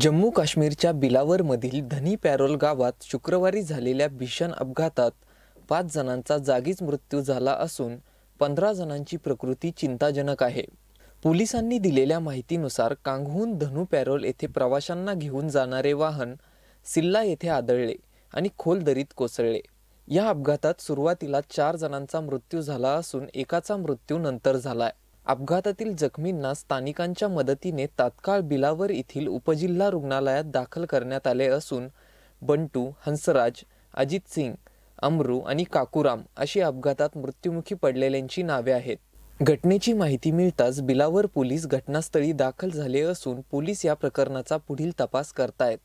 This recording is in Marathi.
जम्मू काश्मीरच्या बिलावरमधील धनी पॅरोल गावात शुक्रवारी झालेल्या भीषण अपघातात पाच जणांचा जागीच मृत्यू झाला असून पंधरा जणांची प्रकृती चिंताजनक आहे. पोलिसांनी दिलेल्या माहितीनुसार कांगहून धनू पॅरोल येथे प्रवाशांना घेऊन जाणारे वाहन सिल्ला येथे आदळले आणि खोल दरीत कोसळले. या अपघातात सुरुवातीला चार जणांचा मृत्यू झाला असून एकाचा मृत्यू नंतर झालाय. अपघातातील जखमींना स्थानिकांच्या मदतीने तात्काळ बिलावर येथील उपजिल्हा रुग्णालयात दाखल करण्यात आले असून बंटू हंसराज अजित सिंग अमरू आणि काकुराम अशी अपघातात मृत्युमुखी पडलेल्यांची नावे आहेत. घटनेची माहिती मिळताच बिलावर पोलीस घटनास्थळी दाखल झाले असून पोलीस या प्रकरणाचा पुढील तपास करतायत.